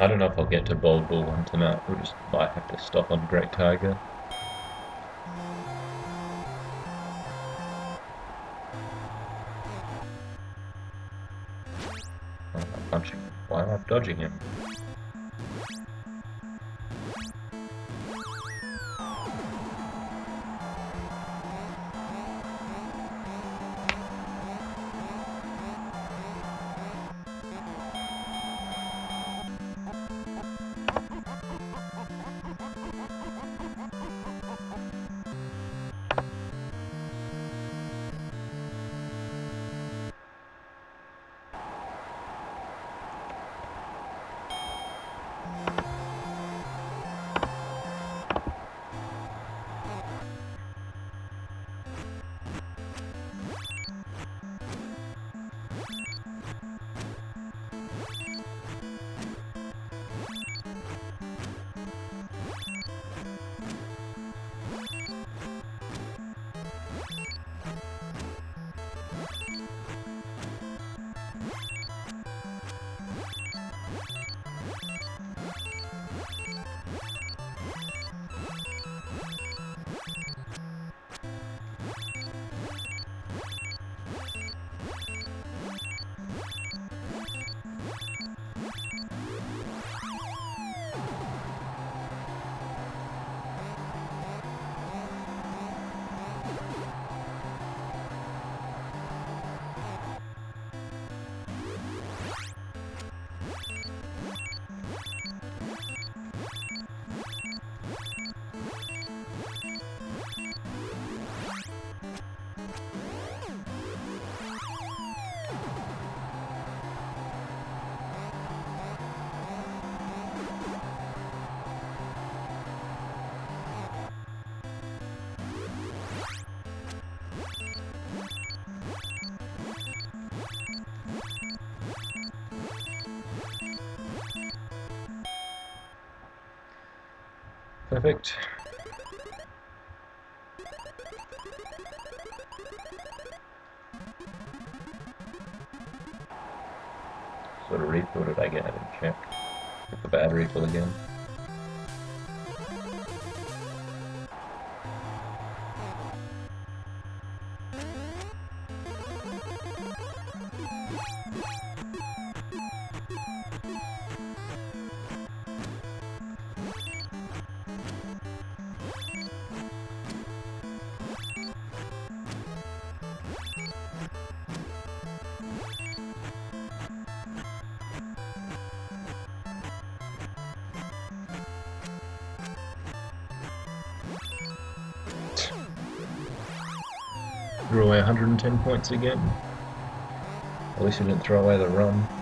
I don't know if I'll get to Bald Bull one tonight. We'll just might have to stop on Great Tiger. Why am I punching him? Why am I dodging him? Perfect. What a refill did I didn't check. Get the battery full again. Threw away 110 points again. At least we didn't throw away the run.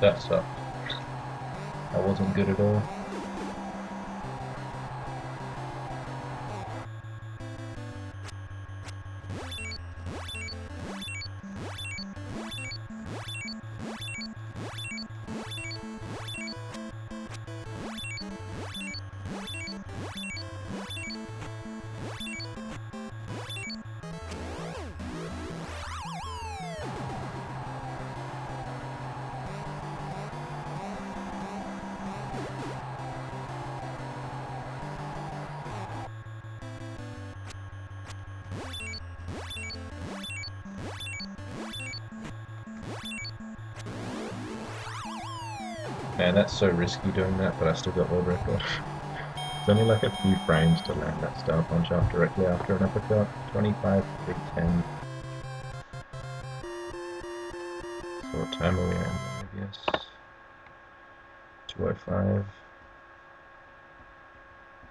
That sucked. That wasn't good at all. Man, that's so risky doing that, but I still got world record. it's only like a few frames to land that star punch off directly after an uppercut. 25, 310. So what time are we on, I guess? 205.